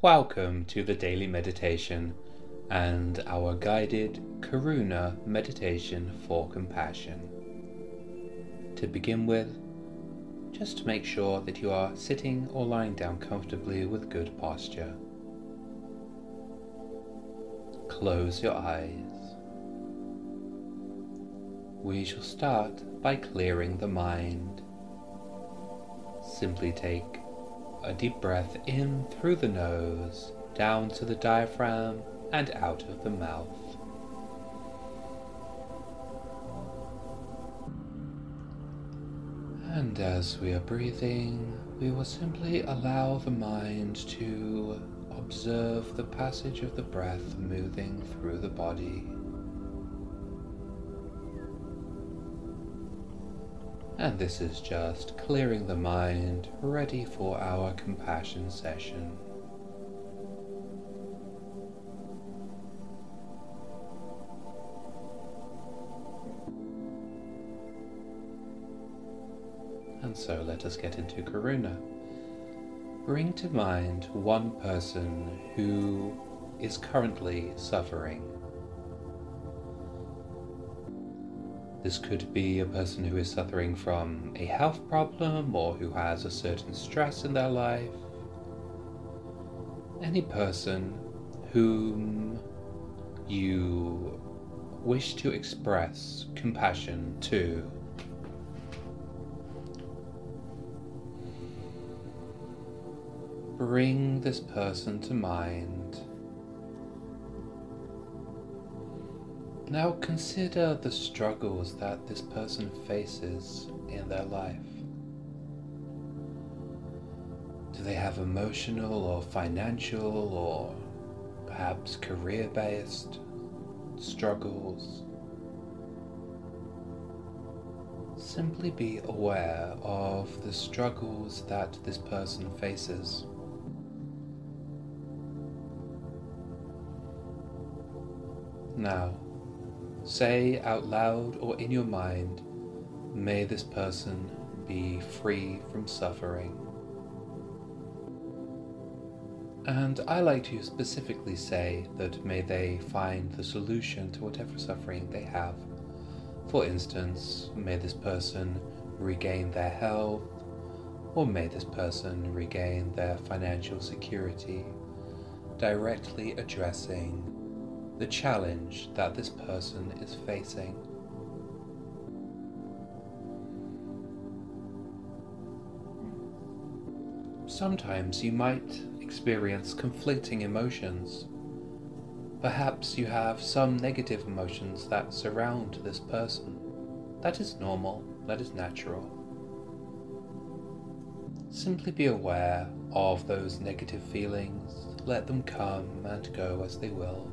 Welcome to the daily meditation and our guided Karuna meditation for compassion. To begin with, just make sure that you are sitting or lying down comfortably with good posture. Close your eyes. We shall start by clearing the mind. Simply take a deep breath in through the nose, down to the diaphragm, and out of the mouth. And as we are breathing, we will simply allow the mind to observe the passage of the breath moving through the body. And this is just clearing the mind, ready for our compassion session. And so let us get into Karuna. Bring to mind one person who is currently suffering. This could be a person who is suffering from a health problem or who has a certain stress in their life. Any person whom you wish to express compassion to. Bring this person to mind. Now consider the struggles that this person faces in their life. Do they have emotional or financial or perhaps career based struggles? Simply be aware of the struggles that this person faces. Now, Say out loud or in your mind, may this person be free from suffering. And I like to specifically say that may they find the solution to whatever suffering they have. For instance, may this person regain their health, or may this person regain their financial security, directly addressing the challenge that this person is facing. Sometimes you might experience conflicting emotions. Perhaps you have some negative emotions that surround this person. That is normal, that is natural. Simply be aware of those negative feelings, let them come and go as they will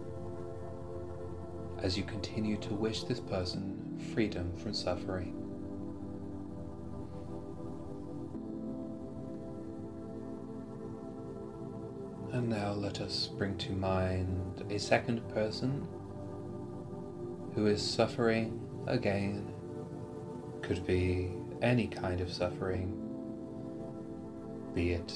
as you continue to wish this person freedom from suffering. And now let us bring to mind a second person who is suffering again. Could be any kind of suffering, be it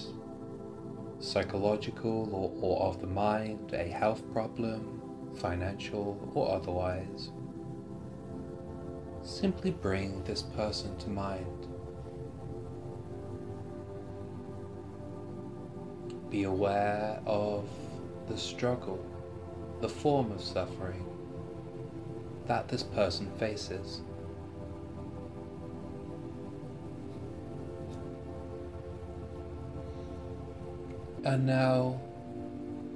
psychological or, or of the mind, a health problem, financial or otherwise. Simply bring this person to mind. Be aware of the struggle, the form of suffering that this person faces. And now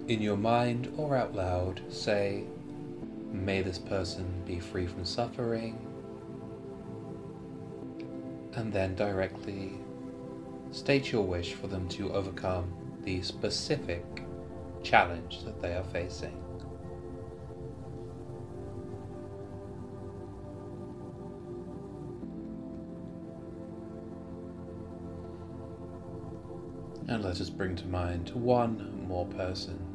in your mind or out loud, say, May this person be free from suffering, and then directly state your wish for them to overcome the specific challenge that they are facing. And let us bring to mind one more person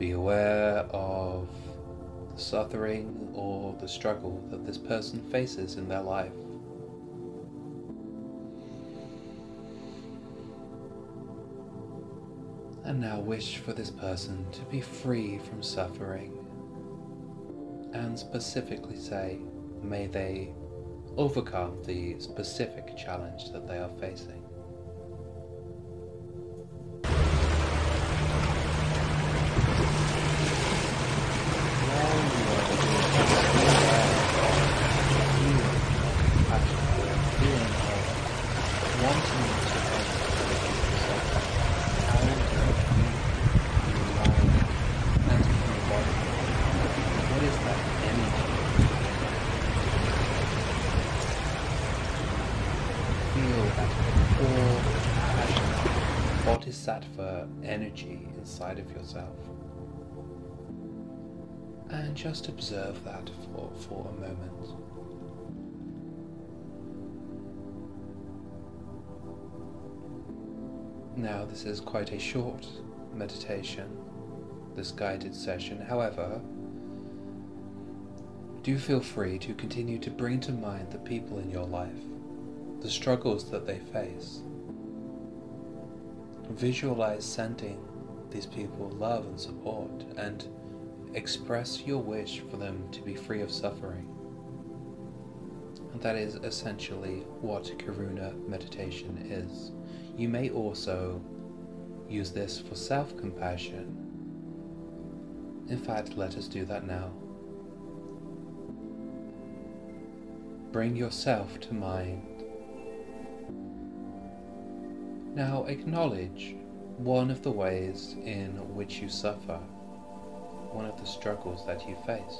Be aware of the suffering or the struggle that this person faces in their life. And now wish for this person to be free from suffering. And specifically say, may they overcome the specific challenge that they are facing. That for energy inside of yourself. And just observe that for, for a moment. Now, this is quite a short meditation, this guided session. However, do feel free to continue to bring to mind the people in your life, the struggles that they face, Visualize sending these people love and support and express your wish for them to be free of suffering. And that is essentially what Karuna meditation is. You may also use this for self compassion. In fact, let us do that now. Bring yourself to mind now acknowledge one of the ways in which you suffer, one of the struggles that you face.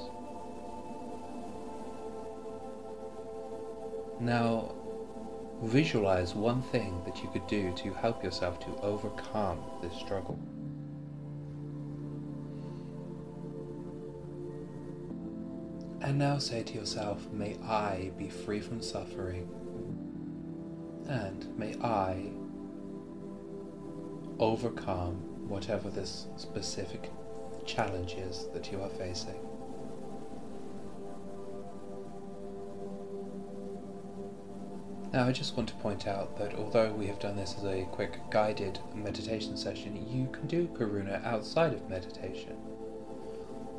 Now visualize one thing that you could do to help yourself to overcome this struggle. And now say to yourself, may I be free from suffering, and may I overcome whatever this specific challenge is that you are facing. Now I just want to point out that although we have done this as a quick guided meditation session, you can do karuna outside of meditation.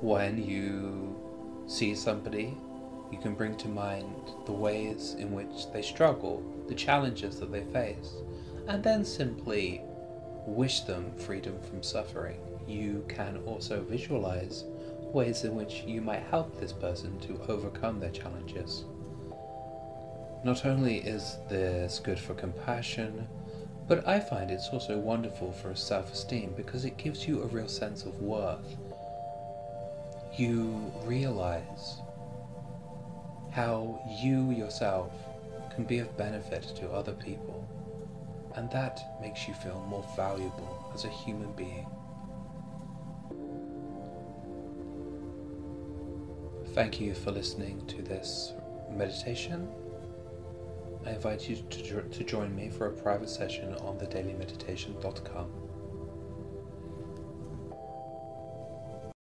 When you see somebody, you can bring to mind the ways in which they struggle, the challenges that they face, and then simply wish them freedom from suffering, you can also visualize ways in which you might help this person to overcome their challenges. Not only is this good for compassion, but I find it's also wonderful for self esteem because it gives you a real sense of worth. You realize how you yourself can be of benefit to other people and that makes you feel more valuable as a human being. Thank you for listening to this meditation. I invite you to, to join me for a private session on thedailymeditation.com.